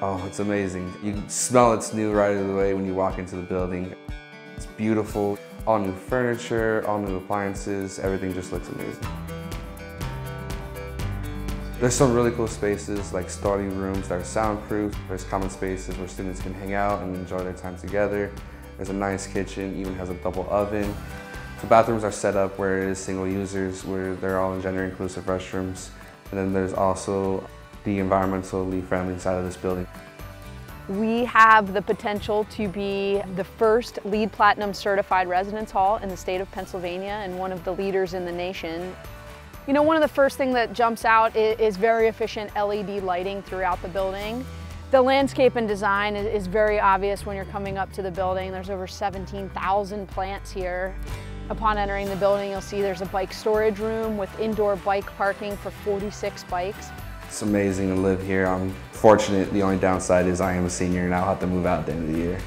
Oh, it's amazing. You smell it's new right away when you walk into the building. It's beautiful. All new furniture, all new appliances, everything just looks amazing. There's some really cool spaces like study rooms that are soundproof. There's common spaces where students can hang out and enjoy their time together. There's a nice kitchen, even has a double oven. The bathrooms are set up where it is single users, where they're all in gender inclusive restrooms. And then there's also the environmentally friendly side of this building. We have the potential to be the first LEED Platinum certified residence hall in the state of Pennsylvania and one of the leaders in the nation. You know, one of the first things that jumps out is very efficient LED lighting throughout the building. The landscape and design is very obvious when you're coming up to the building. There's over 17,000 plants here. Upon entering the building, you'll see there's a bike storage room with indoor bike parking for 46 bikes. It's amazing to live here. I'm fortunate. The only downside is I am a senior and I'll have to move out at the end of the year.